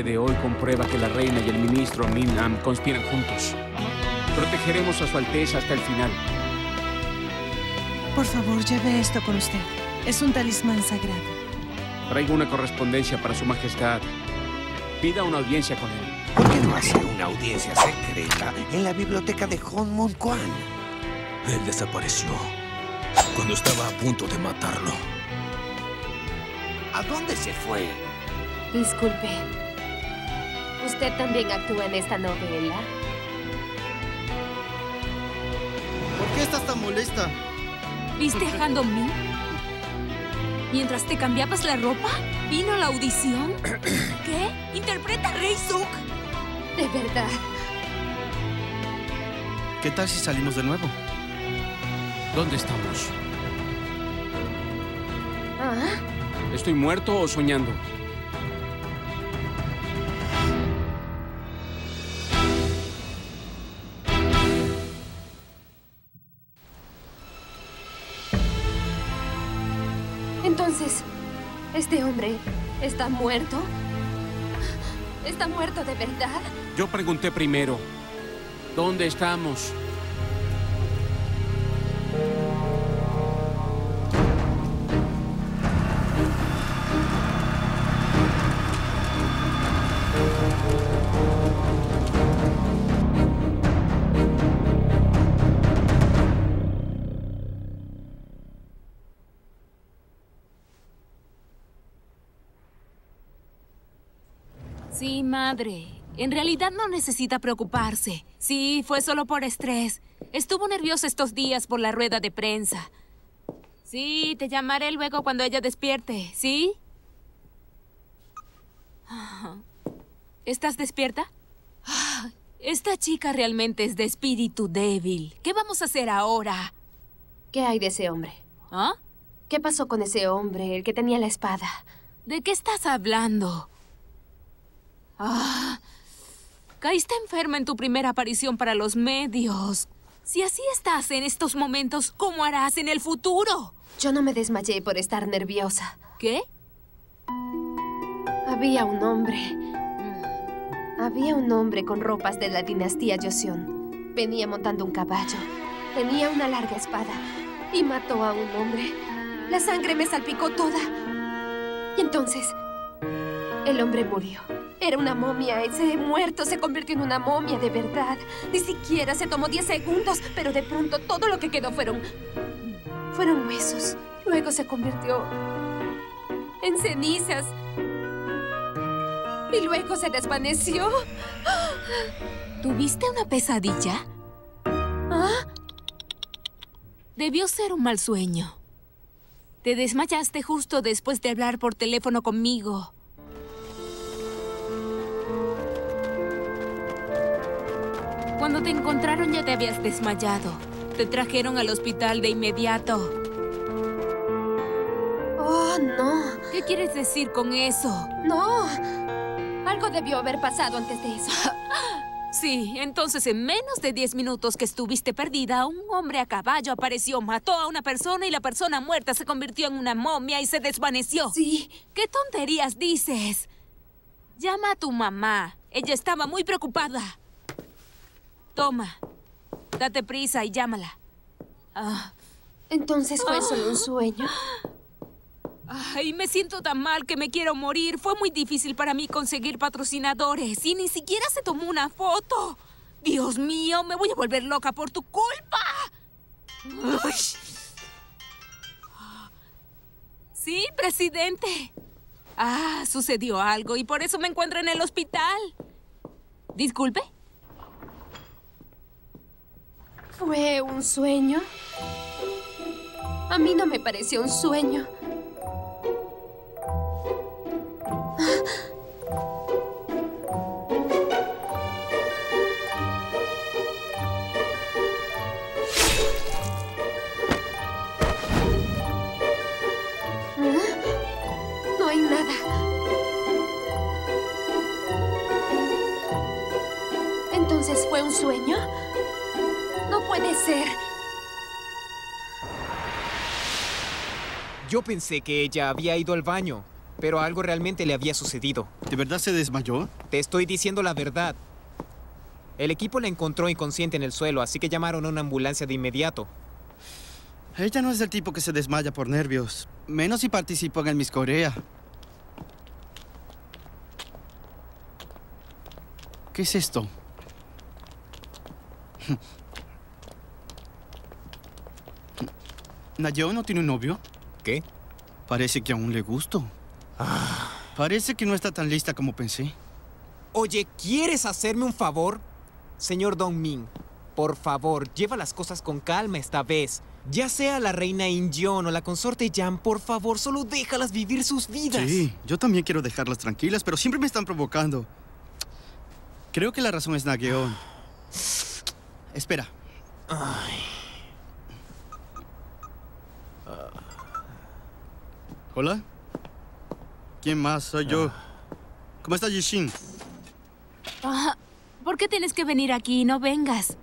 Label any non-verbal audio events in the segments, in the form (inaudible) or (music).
de hoy comprueba que la reina y el ministro Minam conspiran juntos. Protegeremos a su Alteza hasta el final. Por favor, lleve esto con usted. Es un talismán sagrado. Traigo una correspondencia para su majestad. Pida una audiencia con él. ¿Por qué no hace una audiencia secreta en la biblioteca de Hon Mon Quan? Él desapareció cuando estaba a punto de matarlo. ¿A dónde se fue? Disculpe. ¿Usted también actúa en esta novela? ¿Por qué estás tan molesta? ¿Viste a Han Dong-min? Mientras te cambiabas la ropa, vino la audición. (coughs) ¿Qué? ¿Interpreta a Rey Suk? De verdad. ¿Qué tal si salimos de nuevo? ¿Dónde estamos? ¿Ah? ¿Estoy muerto o soñando? ¿Este hombre está muerto? ¿Está muerto de verdad? Yo pregunté primero. ¿Dónde estamos? Madre. En realidad no necesita preocuparse. Sí, fue solo por estrés. Estuvo nerviosa estos días por la rueda de prensa. Sí, te llamaré luego cuando ella despierte, ¿sí? ¿Estás despierta? Esta chica realmente es de espíritu débil. ¿Qué vamos a hacer ahora? ¿Qué hay de ese hombre? ¿Ah? ¿Qué pasó con ese hombre, el que tenía la espada? ¿De qué estás hablando? Ah, caíste enferma en tu primera aparición para los medios. Si así estás en estos momentos, ¿cómo harás en el futuro? Yo no me desmayé por estar nerviosa. ¿Qué? Había un hombre. Había un hombre con ropas de la dinastía Joseon. Venía montando un caballo. Tenía una larga espada. Y mató a un hombre. La sangre me salpicó toda. Y entonces, el hombre murió. Era una momia. Ese muerto se convirtió en una momia de verdad. Ni siquiera se tomó 10 segundos, pero de pronto todo lo que quedó fueron. fueron huesos. Luego se convirtió en cenizas. Y luego se desvaneció. ¿Tuviste una pesadilla? ¿Ah? Debió ser un mal sueño. Te desmayaste justo después de hablar por teléfono conmigo. Cuando te encontraron ya te habías desmayado. Te trajeron al hospital de inmediato. Oh, no. ¿Qué quieres decir con eso? No. Algo debió haber pasado antes de eso. (gasps) Sí, entonces en menos de 10 minutos que estuviste perdida, un hombre a caballo apareció, mató a una persona y la persona muerta se convirtió en una momia y se desvaneció. Sí. ¿Qué tonterías dices? Llama a tu mamá. Ella estaba muy preocupada. Toma. Date prisa y llámala. Ah, Entonces fue solo un sueño. Ay, me siento tan mal que me quiero morir. Fue muy difícil para mí conseguir patrocinadores y ni siquiera se tomó una foto. Dios mío, me voy a volver loca por tu culpa. Sí, presidente. Ah, sucedió algo y por eso me encuentro en el hospital. Disculpe. ¿Fue un sueño? A mí no me pareció un sueño. No hay nada. Entonces fue un sueño. No puede ser. Yo pensé que ella había ido al baño, pero algo realmente le había sucedido. ¿De verdad se desmayó? Te estoy diciendo la verdad. El equipo la encontró inconsciente en el suelo, así que llamaron a una ambulancia de inmediato. Ella no es el tipo que se desmaya por nervios. Menos si participó en el Miss Corea. ¿Qué es esto? ¿Nayo no tiene un novio? ¿Qué? Parece que aún le gusto. Parece que no está tan lista como pensé. Oye, ¿quieres hacerme un favor? Señor Dong Min, por favor, lleva las cosas con calma esta vez. Ya sea la reina Incheon o la consorte Yan, por favor, solo déjalas vivir sus vidas. Sí, yo también quiero dejarlas tranquilas, pero siempre me están provocando. Creo que la razón es Nageon. Espera. ¿Hola? ¿Quién más? Soy yo. ¿Cómo está Yishin? Ah, ¿Por qué tienes que venir aquí y no vengas?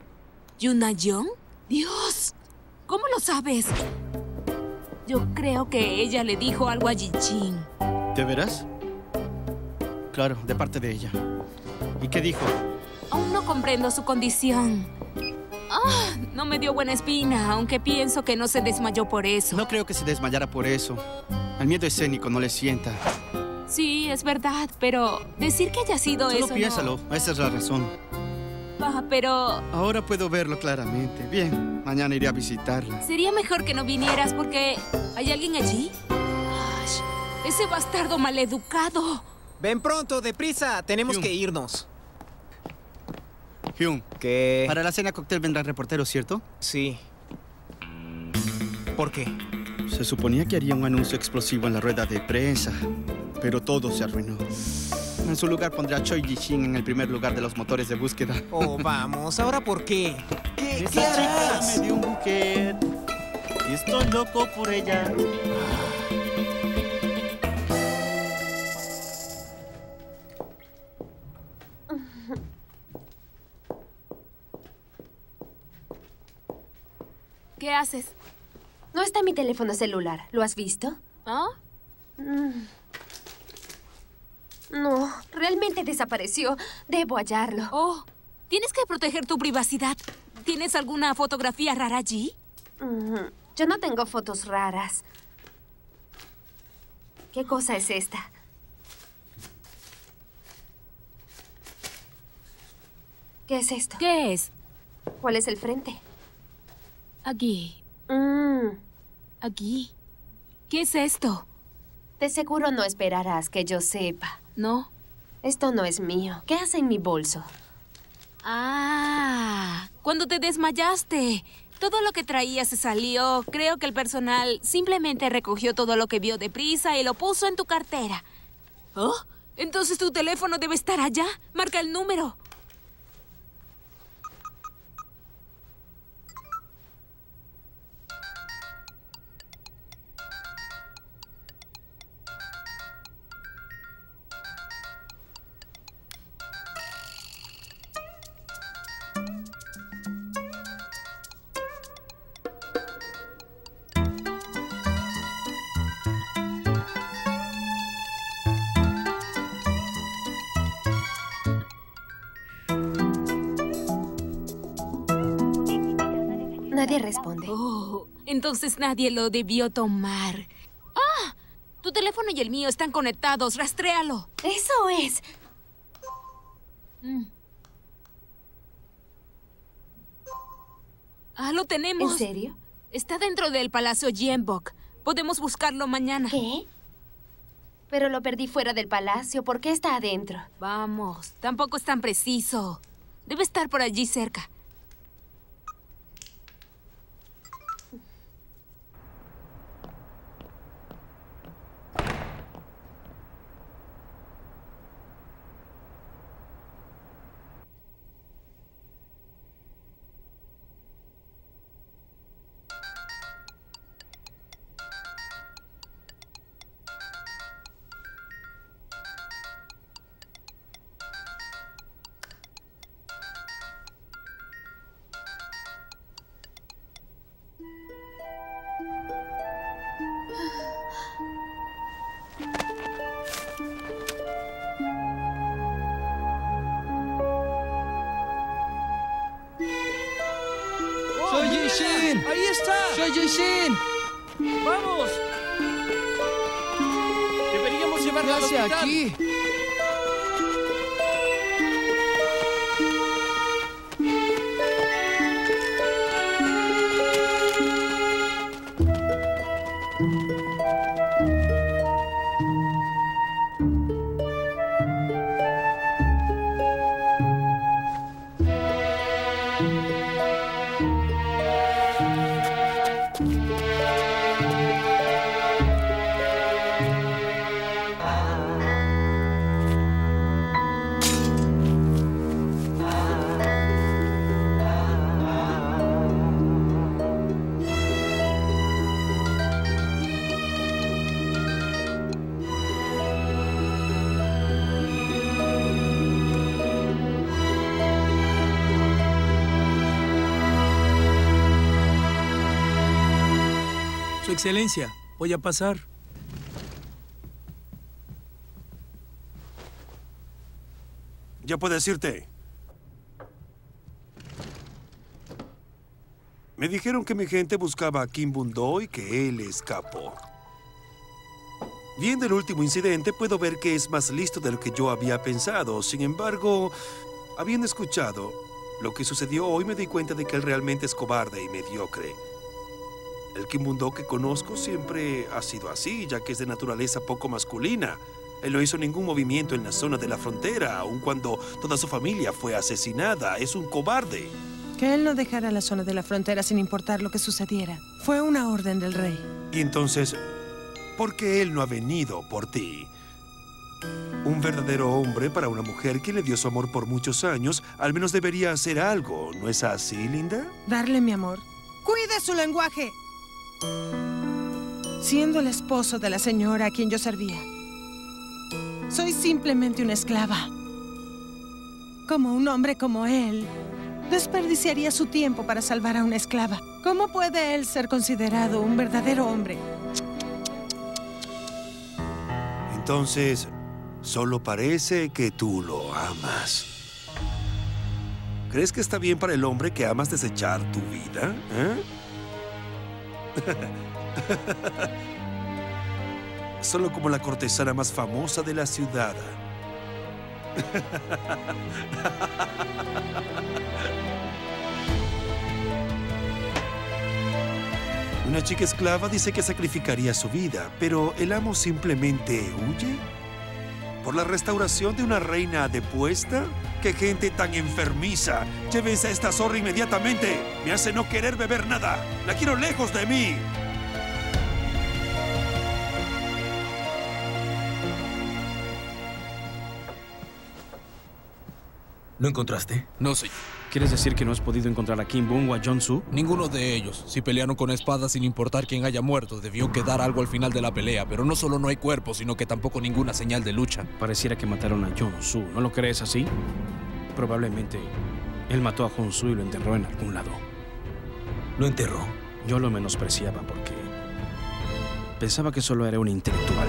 ¿Yuna Young? ¡Dios! ¿Cómo lo sabes? Yo creo que ella le dijo algo a Jichin. ¿De veras? Claro, de parte de ella. ¿Y qué dijo? Aún no comprendo su condición. Ah, no me dio buena espina, aunque pienso que no se desmayó por eso. No creo que se desmayara por eso. El miedo escénico no le sienta. Sí, es verdad, pero decir que haya sido Solo eso piénsalo, esa es la razón. no... Ah, pero Ahora puedo verlo claramente. Bien, mañana iré a visitarla. sería mejor que no vinieras porque... ¿Hay alguien allí? Ash, ese bastardo maleducado. Ven pronto, deprisa, tenemos que irnos. Hyun, ¿Qué? para la cena cóctel vendrán reporteros, ¿cierto? Sí. ¿Por qué? Se suponía que haría un anuncio explosivo en la rueda de prensa, pero todo se arruinó. En su lugar pondré a Choi Ji-shin en el primer lugar de los motores de búsqueda. Oh, vamos, ¿ahora por qué? ¿Qué, Esa qué chica me dio un buquet y estoy loco por ella. ¿Qué haces? No está mi teléfono celular. ¿Lo has visto? ¿Ah? Mm. No, realmente desapareció. Debo hallarlo. Oh, tienes que proteger tu privacidad. ¿Tienes alguna fotografía rara allí? Mm, Yo no tengo fotos raras. ¿Qué cosa es esta? ¿Qué es esto? ¿Qué es? ¿Cuál es el frente? Aquí. Mm, Aquí. ¿Qué es esto? de seguro no esperarás que yo sepa. ¿No? Esto no es mío. ¿Qué hace en mi bolso? Ah, cuando te desmayaste. Todo lo que traía se salió. Creo que el personal simplemente recogió todo lo que vio deprisa y lo puso en tu cartera. ¿Oh? Entonces tu teléfono debe estar allá. Marca el número. Entonces nadie lo debió tomar. ¡Ah! Tu teléfono y el mío están conectados. Rastréalo. Eso es. Mm. Ah, lo ¿En tenemos. serio? Está dentro del Palacio Jenbok. Podemos buscarlo mañana. ¿Qué? Pero lo perdí fuera del palacio. ¿Por qué está adentro? Vamos, tampoco es tan preciso. Debe estar por allí cerca. Al Su excelencia, voy a pasar. Ya puedes irte. Me dijeron que mi gente buscaba a Kim Bundo y que él escapó. Viendo el último incidente, puedo ver que es más listo de lo que yo había pensado. Sin embargo, habiendo escuchado lo que sucedió hoy, me di cuenta de que él realmente es cobarde y mediocre. El Kim Bundo que conozco siempre ha sido así, ya que es de naturaleza poco masculina. Él no hizo ningún movimiento en la zona de la frontera, aun cuando toda su familia fue asesinada. Es un cobarde. Que él no dejara la zona de la frontera sin importar lo que sucediera. Fue una orden del rey. Y entonces, ¿por qué él no ha venido por ti? Un verdadero hombre para una mujer que le dio su amor por muchos años, al menos debería hacer algo, ¿no es así, Linda? Darle mi amor. Cuide su lenguaje. Siendo el esposo de la señora a quien yo servía. Soy simplemente una esclava. Como un hombre como él, desperdiciaría su tiempo para salvar a una esclava. ¿Cómo puede él ser considerado un verdadero hombre? Entonces, solo parece que tú lo amas. ¿Crees que está bien para el hombre que amas desechar tu vida? ¿Eh? (laughs) Solo como la cortesana más famosa de la ciudad. (laughs) Una chica esclava dice que sacrificaría su vida, pero el amo simplemente huye. ¿Por la restauración de una reina depuesta? ¡Qué gente tan enfermiza! Llévense a esta zorra inmediatamente. Me hace no querer beber nada. La quiero lejos de mí. ¿Lo encontraste? No, señor. ¿Quieres decir que no has podido encontrar a Kim Bung o a John Su? Ninguno de ellos. Si pelearon con espadas sin importar quién haya muerto, debió quedar algo al final de la pelea. Pero no solo no hay cuerpo, sino que tampoco ninguna señal de lucha. Pareciera que mataron a John Su. ¿No lo crees así? Probablemente él mató a John Su y lo enterró en algún lado. ¿Lo enterró? Yo lo menospreciaba porque pensaba que solo era un intelectual.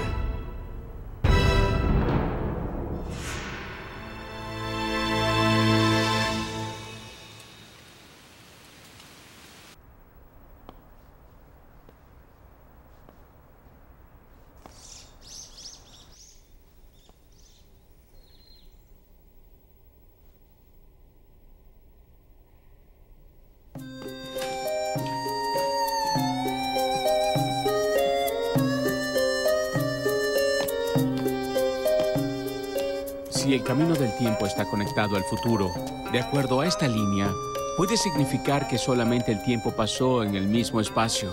El camino del tiempo está conectado al futuro, de acuerdo a esta línea, puede significar que solamente el tiempo pasó en el mismo espacio.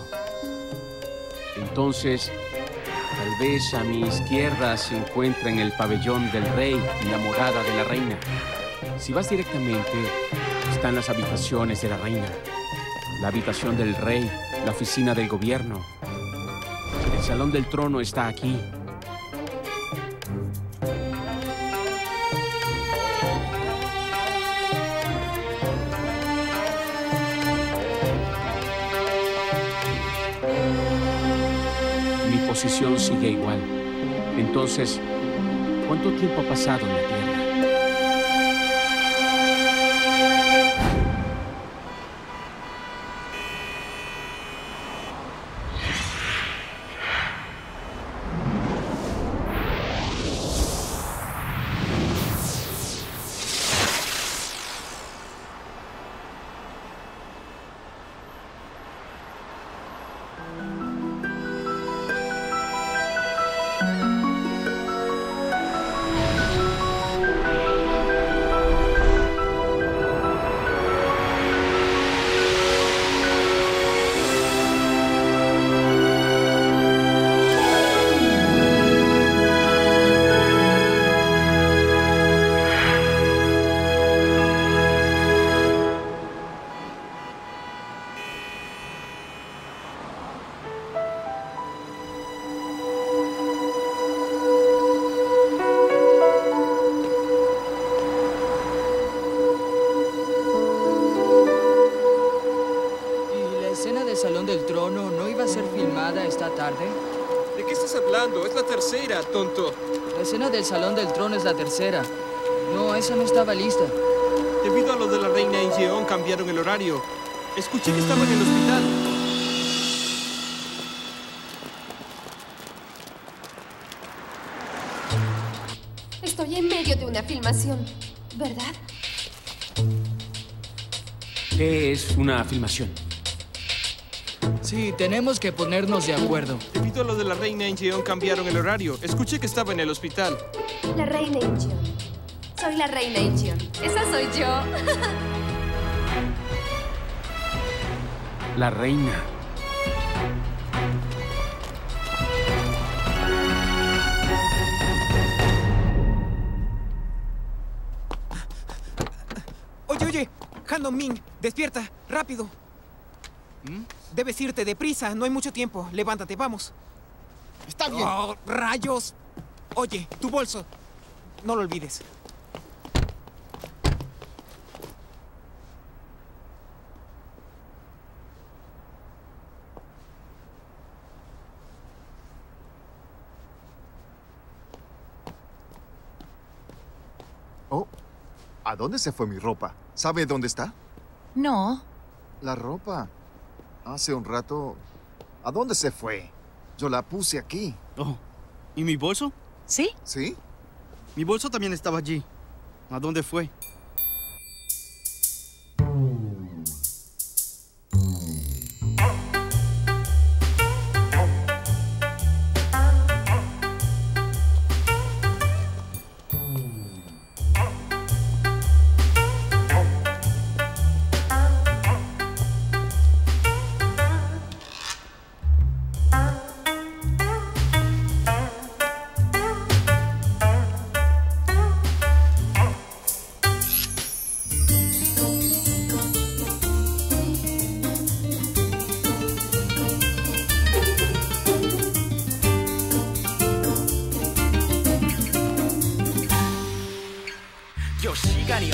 Entonces, tal vez a mi izquierda se encuentra en el pabellón del rey y la morada de la reina. Si vas directamente, están las habitaciones de la reina, la habitación del rey, la oficina del gobierno. El salón del trono está aquí. Entonces, ¿cuánto tiempo ha pasado en la Tierra? Tercera. No, esa no estaba lista. Debido a lo de la reina Ingeon cambiaron el horario. Escuché que estaba en el hospital. Estoy en medio de una filmación, ¿verdad? ¿Qué es una filmación? Sí, tenemos que ponernos de acuerdo. Debido a lo de la reina Ingeon cambiaron el horario. Escuché que estaba en el hospital. La reina Incheon. Soy la reina Incheon. Esa soy yo. La reina. Oye, oye, Handong Min, despierta, rápido. Debes irte deprisa, no hay mucho tiempo. Levántate, vamos. Está bien. Oh, rayos. Oye, tu bolso. No lo olvides. Oh, ¿a dónde se fue mi ropa? ¿Sabe dónde está? No. La ropa. Hace un rato... ¿A dónde se fue? Yo la puse aquí. Oh, ¿y mi bolso? ¿Sí? ¿Sí? Mi bolso también estaba allí. ¿A dónde fue?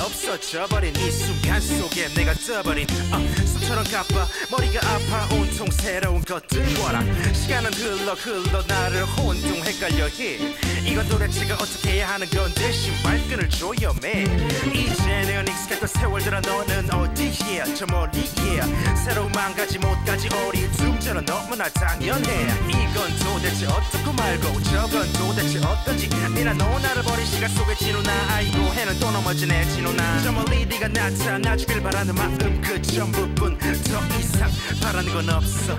없어져버린 이 순간 속에 내가 떠버린 어, 숲처럼 가빠 머리가 아파 온통 새로운 것들. 와라? 시간은 흘러 흘러 나를 혼종 헷갈려 해. 이건 도대체가 어떻게 해야 하는 건데? 신발끈을 조여매. 이제는 익숙했던 세월들아 너는 어디에? 저 멀리에. 새로운 망가지 못가지 어리둥절은 너무나 당연해. 이건 도대체 어떻고 말고? 저건 도대체 어떤지. 니나 너 나를 버린 시간 속에 지루나? 아이고 해는 또 넘어지네 지루나 저 멀리 네가 나타나주길 바라는 마음 그 전부뿐 더 이상 바라는 건 없어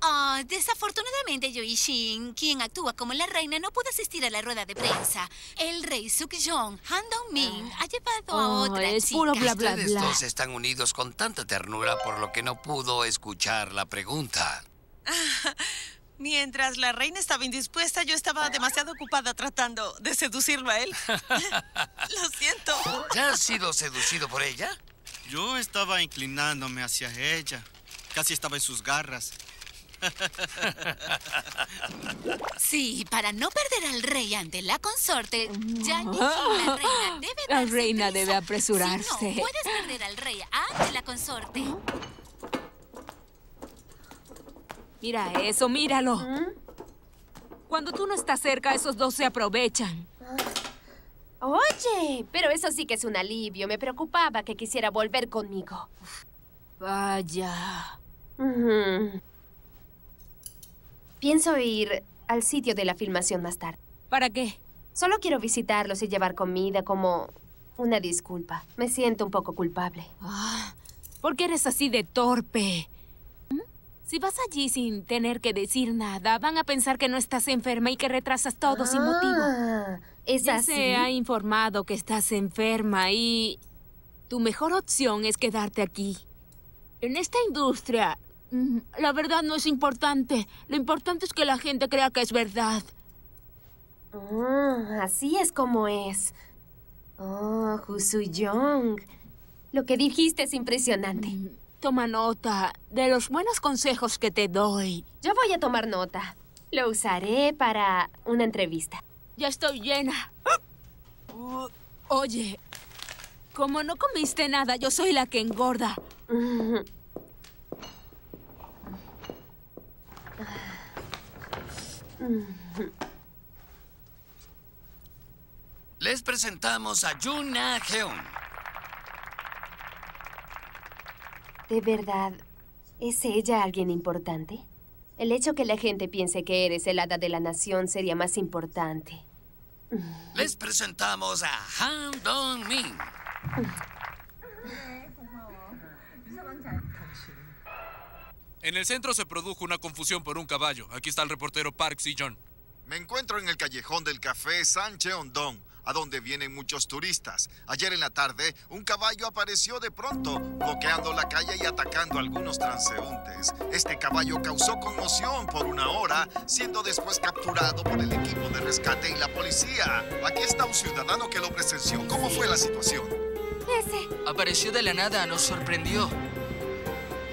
Ah, desafortunadamente, Yoishin, quien actúa como la reina, no pudo asistir a la rueda de prensa. El rey Sukjong, Han Dong-min, ha llevado a Oh, otra es chica. puro bla, bla, Ustedes bla. dos están unidos con tanta ternura por lo que no pudo escuchar la pregunta. (laughs) Mientras la reina estaba indispuesta, yo estaba demasiado ocupada tratando de seducirlo a él. (laughs) Lo siento. ¿Ya has sido seducido por ella? Yo estaba inclinándome hacia ella. Casi estaba en sus garras. (laughs) Sí, para no perder al rey ante la consorte, ya dije, la reina debe (laughs) La reina prisa. debe apresurarse. Si no, puedes perder al rey ante la consorte. Mira eso, míralo. Cuando tú no estás cerca, esos dos se aprovechan. Oye, pero eso sí que es un alivio. Me preocupaba que quisiera volver conmigo. Vaya. Pienso ir al sitio de la filmación más tarde. ¿Para qué? Solo quiero visitarlos y llevar comida como una disculpa. Me siento un poco culpable. Ah, ¿Por qué eres así de torpe? Si vas allí sin tener que decir nada, van a pensar que no estás enferma y que retrasas todo sin motivo. Ah, ¿Es ya así? se ha informado que estás enferma y tu mejor opción es quedarte aquí. En esta industria, mm, la verdad no es importante. Lo importante es que la gente crea que es verdad. Ah, así es como es. Oh, Young. Lo que dijiste es impresionante. Toma nota de los buenos consejos que te doy. Yo voy a tomar nota. Lo usaré para una entrevista. Ya estoy llena. Uh, Oye, como no comiste nada, yo soy la que engorda. Les presentamos a Jun Na Heun. ¿De verdad es ella alguien importante? El hecho que la gente piense que eres el hada de la nación sería más importante. Les presentamos a Han Dong Min. En el centro se produjo una confusión por un caballo. Aquí está el reportero Park Si-john. Me encuentro en el callejón del café San Cheondong, a donde vienen muchos turistas. Ayer en la tarde, un caballo apareció de pronto, bloqueando la calle y atacando a algunos transeúntes. Este caballo causó conmoción por una hora, siendo después capturado por el equipo de rescate y la policía. Aquí está un ciudadano que lo presenció. ¿Cómo fue la situación? Ese. Apareció de la nada, nos sorprendió.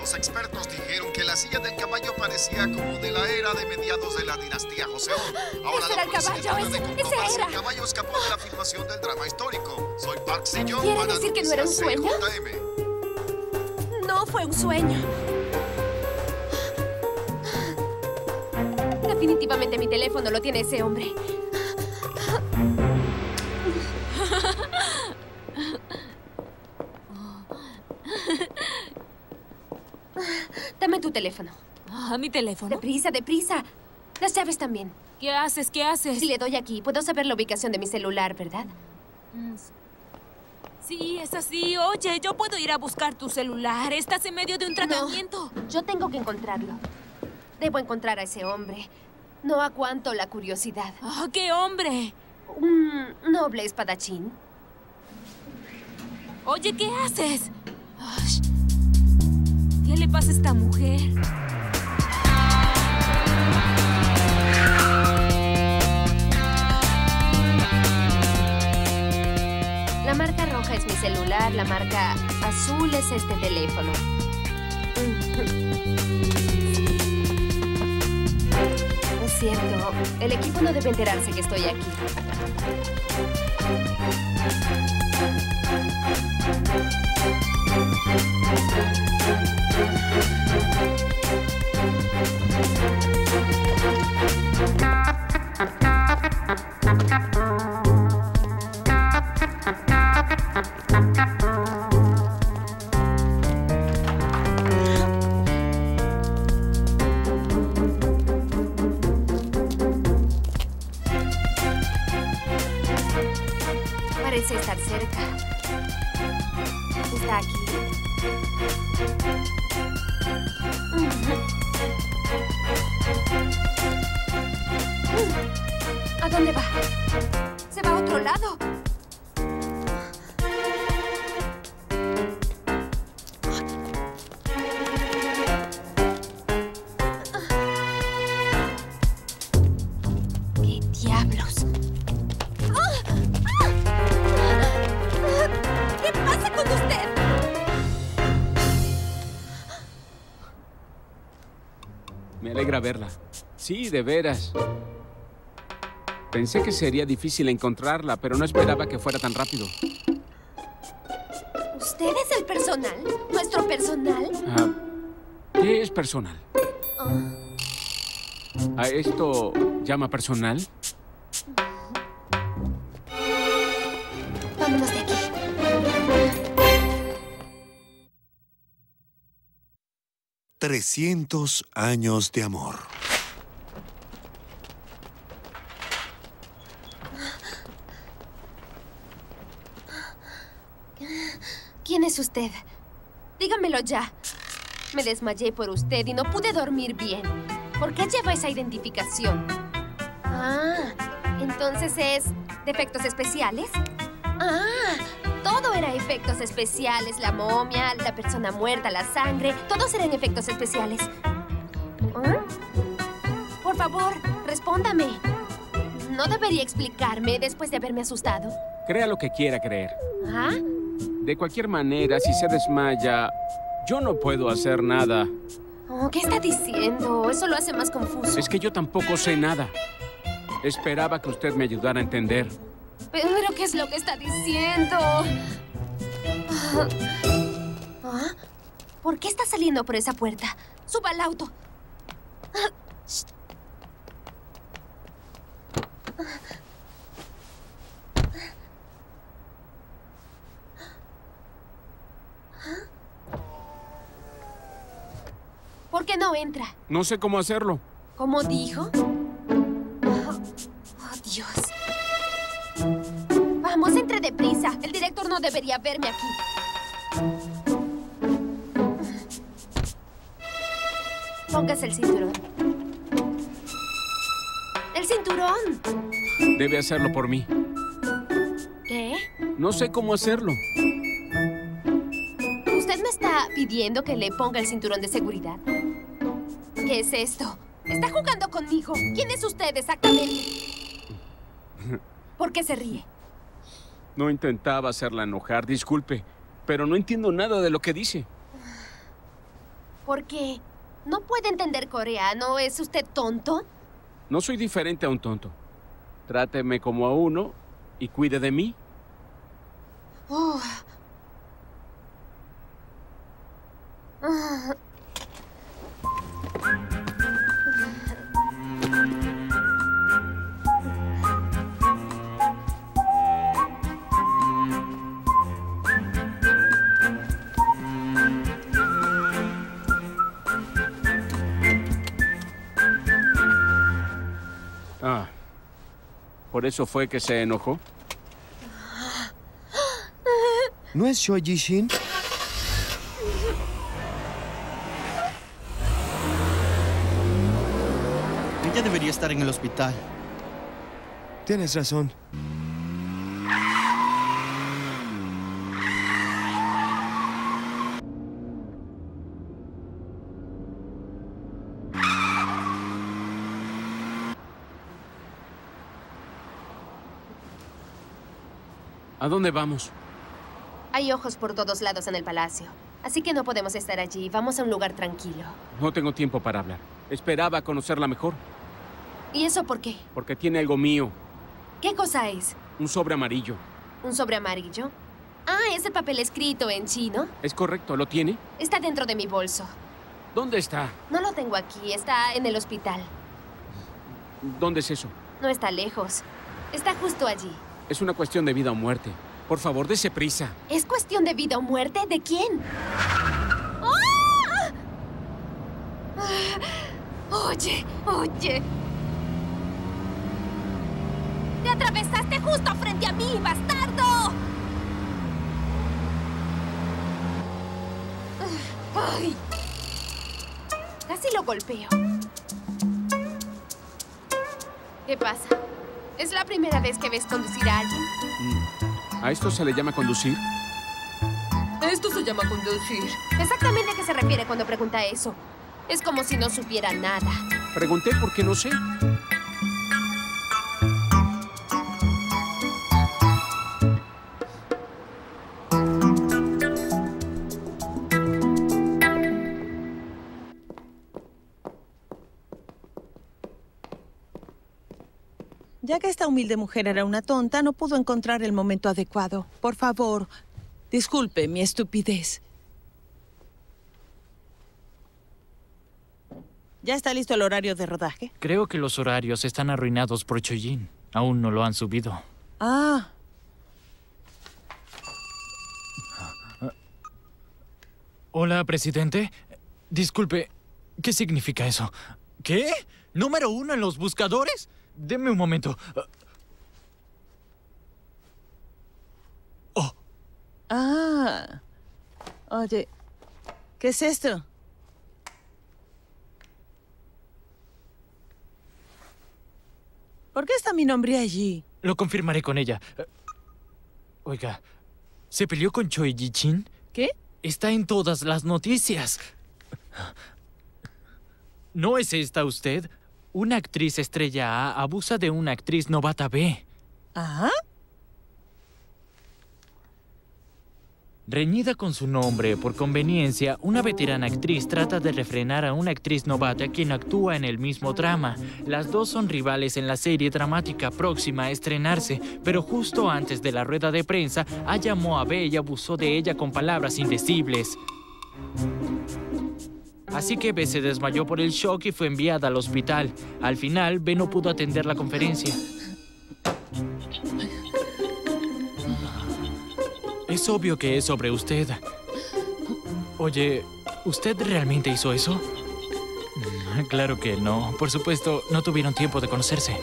Los expertos dijeron que la silla del caballo parecía como de la era de mediados de la dinastía Joseon. (gasps) Ahora Ese la era el policía caballo, de ese era. el caballo escapó de la (gasps) filmación del drama histórico. Soy Park Si-young ¿Quiere para decir que no era un sueño? CJM. No fue un sueño. Definitivamente mi teléfono lo tiene ese hombre. (laughs) Dame tu teléfono. Ah, mi teléfono. Deprisa, deprisa. Las llaves también. ¿Qué haces? ¿Qué haces? Si le doy aquí, puedo saber la ubicación de mi celular, ¿verdad? Mm, Sí, es así. Oye, yo puedo ir a buscar tu celular. Estás en medio de un tratamiento. Yo tengo que encontrarlo. Debo encontrar a ese hombre. No aguanto la curiosidad. Ah, ¿Qué hombre? Un noble espadachín. Oye, ¿qué haces? Ay, ¿Qué le pasa a esta mujer? La marca roja es mi celular, la marca azul es este teléfono. Es cierto, el equipo no debe enterarse que estoy aquí. Parece Thank you. Otro lado. ¿Qué diablos? ¿Qué pasa con usted? Me alegra verla. Sí, de veras. Pensé que sería difícil encontrarla, pero no esperaba que fuera tan rápido. ¿Usted es el personal? ¿Nuestro personal? Ah, ¿Qué es personal? Ah, ¿A esto llama personal? vámonos de aquí. 300 años de amor. ¿Quién es usted? Dígamelo ya. Me desmayé por usted y no pude dormir bien. ¿Por qué lleva esa identificación? Ah, entonces es de efectos especiales. Ah, todo era efectos especiales. La momia, la persona muerta, la sangre. Todos eran efectos especiales. ¿Ah? Por favor, respóndame. No debería explicarme después de haberme asustado. Crea lo que quiera creer. ¿Ah? De cualquier manera, si se desmaya, yo no puedo hacer nada. Oh, ¿Qué está diciendo? Eso lo hace más confuso. Es que yo tampoco sé nada. Esperaba que usted me ayudara a entender. Pero, ¿qué es lo que está diciendo? Ah. ¿Ah? ¿Por qué está saliendo por esa puerta? Suba al auto. Ah. Shh. ¿Por qué no entra? No sé cómo hacerlo. ¿Cómo dijo? Oh, oh, Dios. Vamos, entre deprisa. El director no debería verme aquí. Póngase el cinturón. ¡El cinturón! Debe hacerlo por mí. ¿Qué? No sé cómo hacerlo. ¿Usted me está pidiendo que le ponga el cinturón de seguridad? ¿Qué es esto? ¿Está jugando conmigo? ¿Quién es usted exactamente? ¿Por qué se ríe? No intentaba hacerla enojar, disculpe, pero no entiendo nada de lo que dice. ¿Por qué? ¿No puede entender coreano? ¿Es usted tonto? No soy diferente a un tonto. Tráteme como a uno y cuide de mí. Oh. ¿Por eso fue que se enojó? ¿No es Shoji Shin? Ella debería estar en el hospital. Tienes razón. ¿A dónde vamos? Hay ojos por todos lados en el palacio. Así que no podemos estar allí. Vamos a un lugar tranquilo. No tengo tiempo para hablar. Esperaba conocerla mejor, ¿Y eso por qué? porque tiene algo mío. ¿Qué cosa es? Un sobre amarillo. ¿Un sobre amarillo? Ah, es el papel escrito en chino. ¿Es correcto? ¿Lo tiene? Está dentro de mi bolso. ¿Dónde está? No lo tengo aquí. Está en el hospital. ¿Dónde es eso? No está lejos. Está justo allí. Es una cuestión de vida o muerte. Por favor, dése prisa. ¿Es cuestión de vida o muerte? ¿De quién? ¡Ah! Oye, oye. ¡Te atravesaste justo frente a mí, bastardo! Casi lo golpeo. ¿Qué pasa? ¿Es la primera vez que ves conducir a alguien? ¿A esto se le llama conducir? Esto se llama conducir. Exactamente a qué se refiere cuando pregunta eso. Es como si no supiera nada. Pregunté porque no sé. Ya que esta humilde mujer era una tonta, no pudo encontrar el momento adecuado. Por favor, disculpe mi estupidez. ¿Ya está listo el horario de rodaje? Creo que los horarios están arruinados por Chojin. Aún no lo han subido. Ah, Hola, presidente. Disculpe, ¿qué significa eso? ¿Qué? ¿Número uno en los buscadores? Deme un momento. Ah. Oh. Ah. Oye, ¿qué es esto? ¿Por qué está mi nombre allí? Lo confirmaré con ella. Oiga, ¿se peleó con Choi Ji-chin? ¿Qué? Está en todas las noticias. ¿No es esta usted? Una actriz estrella A abusa de una actriz novata B. ¿Ah? Reñida con su nombre por conveniencia, una veterana actriz trata de refrenar a una actriz novata quien actúa en el mismo drama. Las dos son rivales en la serie dramática próxima a estrenarse, pero justo antes de la rueda de prensa, A llamó a B y abusó de ella con palabras indecibles. Así que B se desmayó por el shock y fue enviada al hospital. Al final, B no pudo atender la conferencia. Es obvio que es sobre usted. Oye, ¿usted realmente hizo eso? (laughs) Claro que no. Por supuesto, no tuvieron tiempo de conocerse.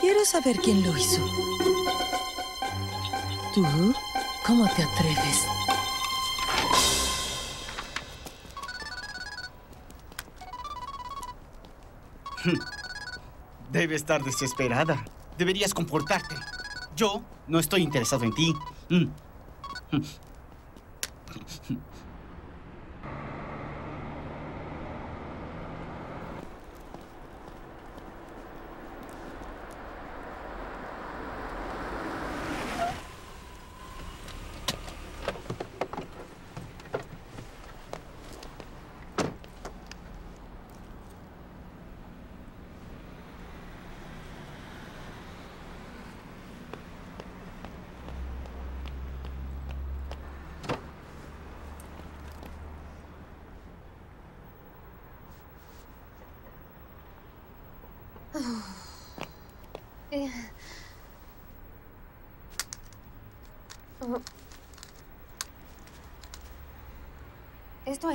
Quiero saber quién lo hizo. ¿Tú? ¿Cómo te atreves? (laughs) Debe estar desesperada. Deberías comportarte. Yo no estoy interesado en ti.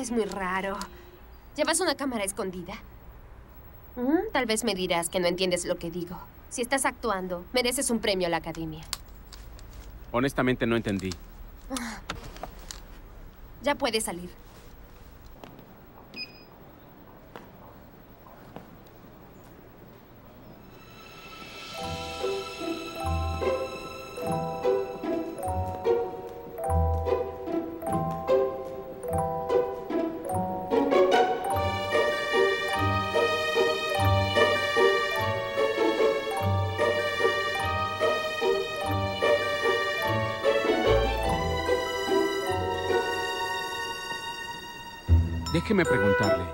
Es muy raro. ¿Llevas una cámara escondida? Mm, Tal vez me dirás que no entiendes lo que digo. Si estás actuando, mereces un premio a la academia. Honestamente no entendí. Ya puedes salir. Déjeme preguntarle,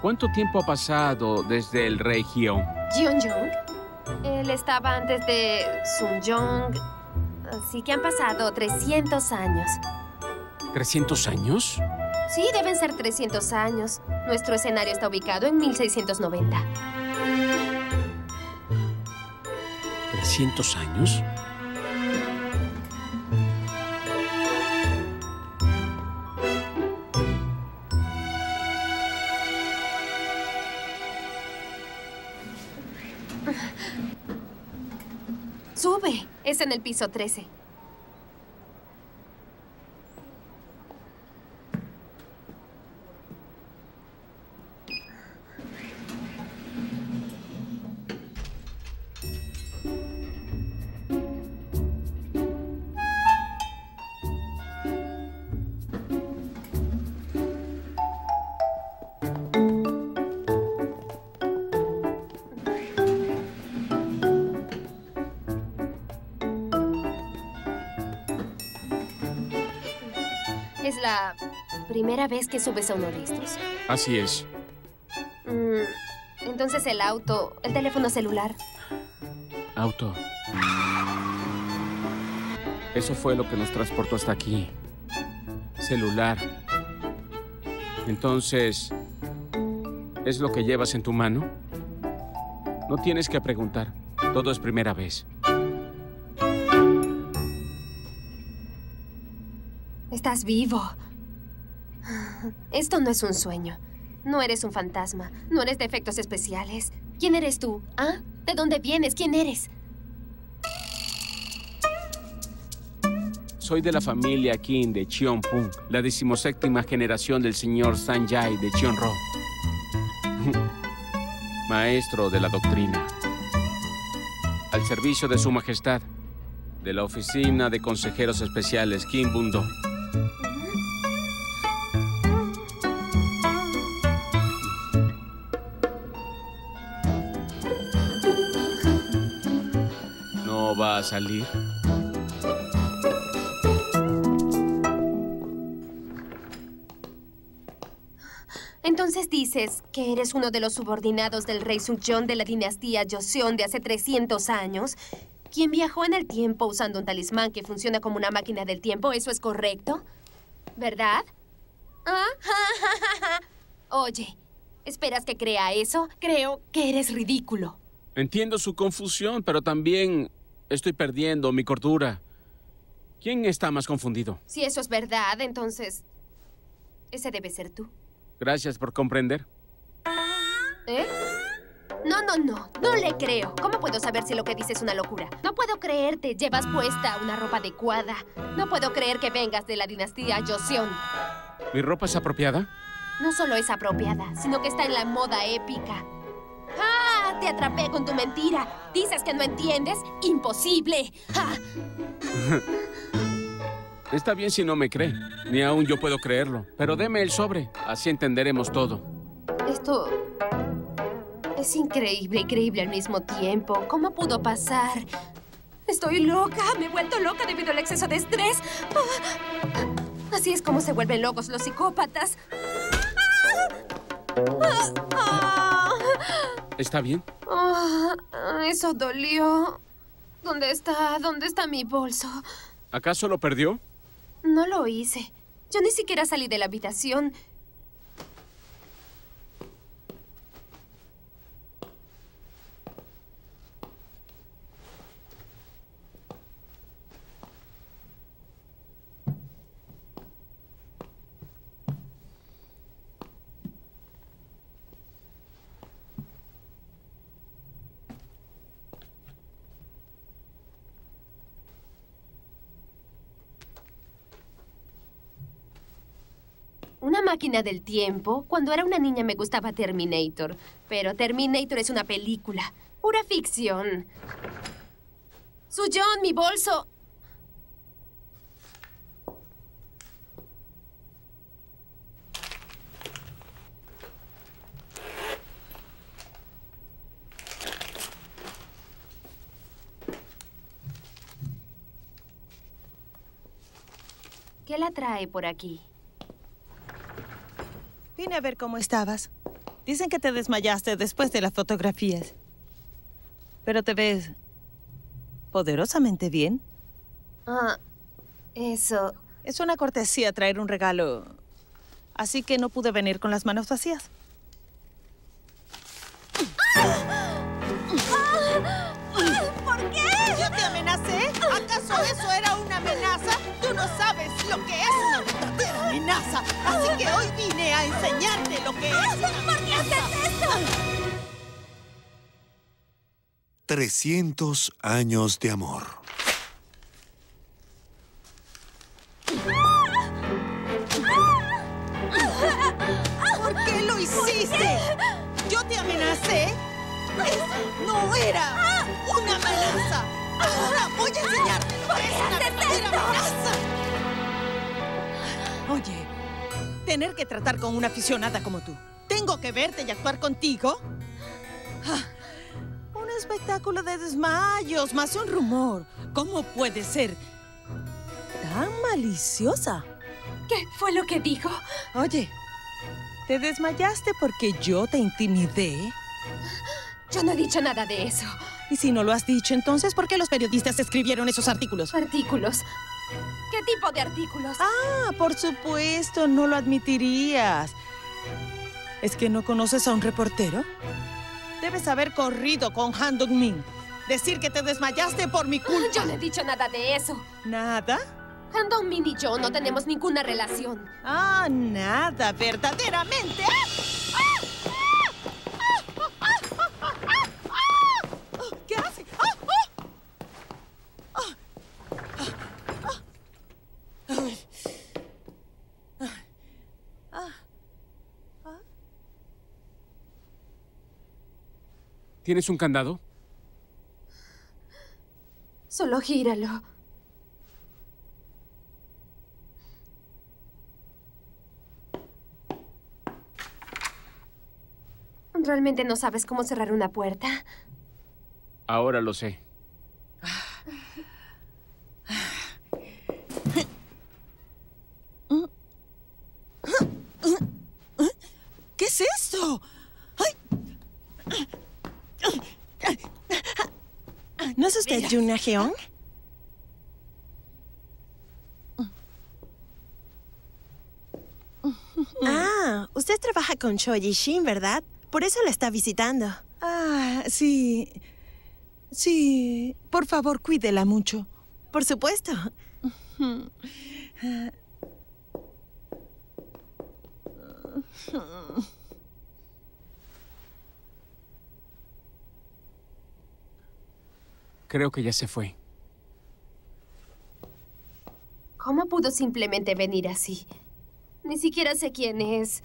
¿cuánto tiempo ha pasado desde el rey Hyun? Jeonjong. Él estaba antes de Sunjong. Así que han pasado 300 años. ¿300 años? Sí, deben ser 300 años. Nuestro escenario está ubicado en 1690. ¿300 años? En el piso 13. Es la primera vez que subes a uno de estos. Así es. Mm, entonces el auto, el teléfono celular. Auto. Eso fue lo que nos transportó hasta aquí. Celular. Entonces, ¿es lo que llevas en tu mano? No tienes que preguntar. Todo es primera vez. Estás vivo. Esto no es un sueño. No eres un fantasma. No eres de efectos especiales. ¿Quién eres tú? ¿Ah? ¿De dónde vienes? ¿Quién eres? Soy de la familia Kim de Cheonpung, la decimoséptima generación del señor Sanjay de Cheonro. (laughs) maestro de la doctrina. Al servicio de su majestad, de la oficina de consejeros especiales Kim Bundo. Salir? Entonces dices que eres uno de los subordinados del rey Sungyeon de la dinastía Joseon de hace 300 años, quien viajó en el tiempo usando un talismán que funciona como una máquina del tiempo. ¿Eso es correcto? ¿Verdad? ¿Ah? (laughs) Oye, ¿esperas que crea eso? Creo que eres ridículo. Entiendo su confusión, pero también estoy perdiendo mi cordura. ¿Quién está más confundido? Si eso es verdad, entonces... Ese debe ser tú. Gracias por comprender. ¿Eh? No, no, no. No le creo. ¿Cómo puedo saber si lo que dices es una locura? No puedo creerte. Llevas puesta una ropa adecuada. No puedo creer que vengas de la dinastía Joseon. ¿Mi ropa es apropiada? No solo es apropiada, sino que está en la moda épica. ¡Ah! Te atrapé con tu mentira. ¿Dices que no entiendes? ¡Imposible! ¡Ah! Está bien si no me cree. Ni aún yo puedo creerlo. Pero deme el sobre. Así entenderemos todo. Esto es increíble y creíble al mismo tiempo. ¿Cómo pudo pasar? Estoy loca. Me he vuelto loca debido al exceso de estrés. Ah. Así es como se vuelven locos los psicópatas. ¿Está bien? ah, eso dolió. ¿Dónde está? ¿Dónde está mi bolso? ¿Acaso lo perdió? No lo hice. Yo ni siquiera salí de la habitación. Una máquina del tiempo. Cuando era una niña me gustaba Terminator. Pero Terminator es una película. Pura ficción. Su John, mi bolso. ¿Qué la trae por aquí? Vine a ver cómo estabas. Dicen que te desmayaste después de las fotografías. Pero te ves poderosamente bien. Ah, eso. Es una cortesía traer un regalo. Así que no pude venir con las manos vacías. ¿Por qué? ¿Yo te amenacé? ¿Acaso eso era una amenaza? Tú no sabes lo que es una Así que hoy vine a enseñarte lo que es. ¿Por qué haces esto? 300 años de amor. ¿Por qué lo hiciste? Yo te amenacé. Eso no era una amenaza. Ahora voy a enseñarte lo que es una verdadera amenaza. Oye, tener que tratar con una aficionada como tú. ¿Tengo que verte y actuar contigo? Ah, un espectáculo de desmayos, más un rumor. ¿Cómo puede ser tan maliciosa? ¿Qué fue lo que dijo? Oye, ¿te desmayaste porque yo te intimidé? Yo no he dicho nada de eso. Y si no lo has dicho, entonces, ¿por qué los periodistas escribieron esos artículos? ¿Artículos? ¿Qué tipo de artículos? Ah, por supuesto, no lo admitirías. ¿Es que no conoces a un reportero? Debes haber corrido con Han Dong-min. Decir que te desmayaste por mi culpa. Yo no he dicho nada de eso. ¿Nada? Han Dong-min y yo no tenemos ninguna relación. Ah, nada, verdaderamente. ¿Qué hace? ¿Tienes un candado? Solo gíralo. ¿Realmente no sabes cómo cerrar una puerta? Ahora lo sé. ¿Qué es esto? ¿No es usted Yuna Geon? Ah, usted trabaja con Choi Shin, ¿verdad? Por eso la está visitando. Ah, sí. Sí. Por favor, cuídela mucho. Por supuesto. Creo que ya se fue. ¿Cómo pudo simplemente venir así? Ni siquiera sé quién es.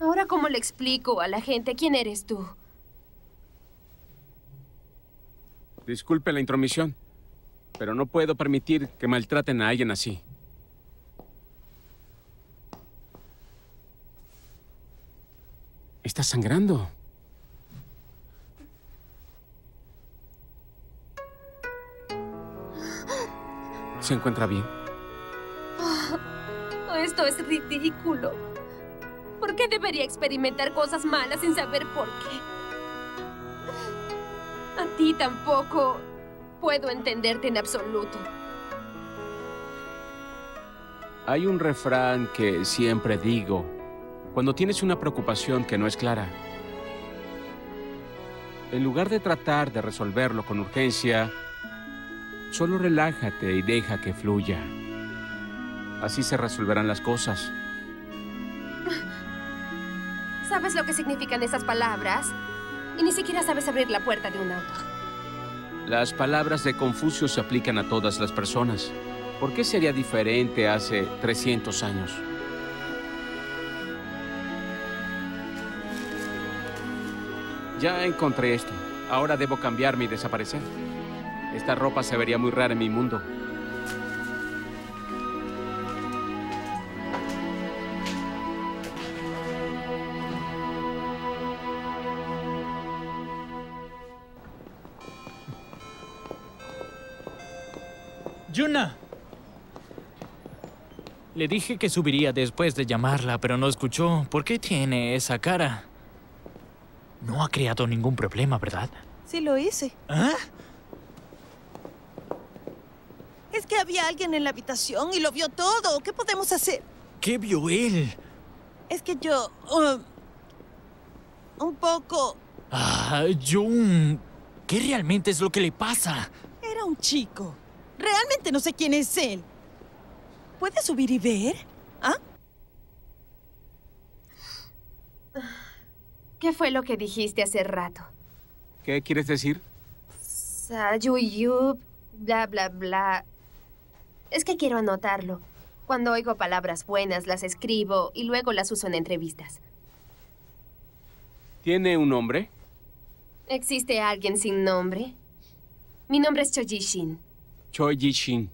Ahora, ¿cómo le explico a la gente quién eres tú? Disculpe la intromisión, pero no puedo permitir que maltraten a alguien así. Está sangrando. ¿Se encuentra bien? Oh, esto es ridículo. ¿Por qué debería experimentar cosas malas sin saber por qué? A ti tampoco puedo entenderte en absoluto. Hay un refrán que siempre digo, cuando tienes una preocupación que no es clara. En lugar de tratar de resolverlo con urgencia, solo relájate y deja que fluya. Así se resolverán las cosas. ¿Sabes lo que significan esas palabras? Y ni siquiera sabes abrir la puerta de un auto. Las palabras de Confucio se aplican a todas las personas. ¿Por qué sería diferente hace 300 años? Ya encontré esto. Ahora debo cambiarme y desaparecer. Esta ropa se vería muy rara en mi mundo. ¡Yuna! Le dije que subiría después de llamarla, pero no escuchó. ¿Por qué tiene esa cara? No ha creado ningún problema, ¿verdad? Sí lo hice. ¿Ah? Es que había alguien en la habitación y lo vio todo. ¿Qué podemos hacer? ¿Qué vio él? Es que yo... uh, un poco... Ah, Jun. ¿Qué realmente es lo que le pasa? Era un chico. Realmente no sé quién es él. ¿Puedes subir y ver? ¿Ah? ¿Qué fue lo que dijiste hace rato? ¿Qué quieres decir? Sayuyub, bla, bla, bla. Es que quiero anotarlo. Cuando oigo palabras buenas, las escribo y luego las uso en entrevistas. ¿Tiene un nombre? ¿Existe alguien sin nombre? Mi nombre es Choji Shin. Choi Ji-shin.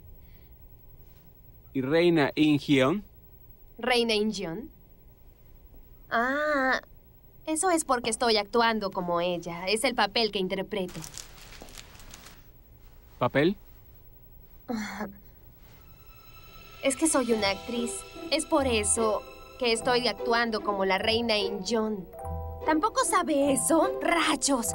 ¿Y Reina In-hyun? Reina Injeon. Ah, eso es porque estoy actuando como ella. Es el papel que interpreto. ¿Papel? (laughs) Es que soy una actriz. Es por eso que estoy actuando como la reina Injeon. ¿Tampoco sabe eso? ¡Rayos!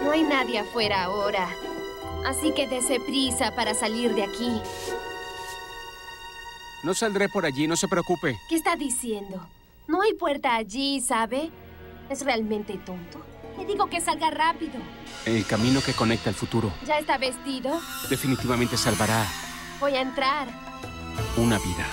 No hay nadie afuera ahora. Así que dese prisa para salir de aquí. No saldré por allí, no se preocupe. ¿Qué está diciendo? No hay puerta allí, ¿sabe? Es realmente tonto. Le digo que salga rápido. El camino que conecta al futuro ¿Ya está vestido? definitivamente salvará Voy a entrar. una vida.